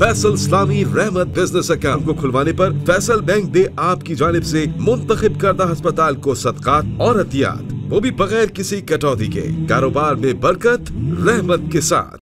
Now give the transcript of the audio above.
फैसल इस्लामी रहमत business account को खुलवाने पर फैसल बैंक दे आपकी जानब से मुंतखब करदा अस्पताल को सदकात और अतियात वो भी बगैर किसी कटौती के। कारोबार में बरकत, रहमत के साथ।